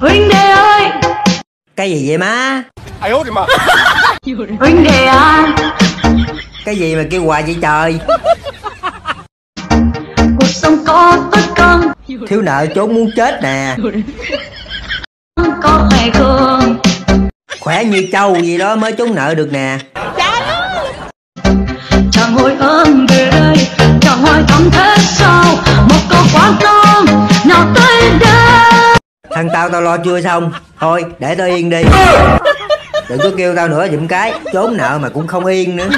huynh đệ ơi! Cái gì vậy má? Ai ốt mà? Huynh đệ à, cái gì mà kêu hoài vậy trời? Cuộc sống có tất không thiếu nợ trốn muốn chết nè. Có khỏe không khỏe như trâu gì đó mới trốn nợ được nè. Chẳng hồi ơn về đây chẳng hồi thăm thế sao một câu quá to Thằng tao tao lo chưa xong? Thôi, để tao yên đi. Đừng có kêu tao nữa giùm cái. Trốn nợ mà cũng không yên nữa.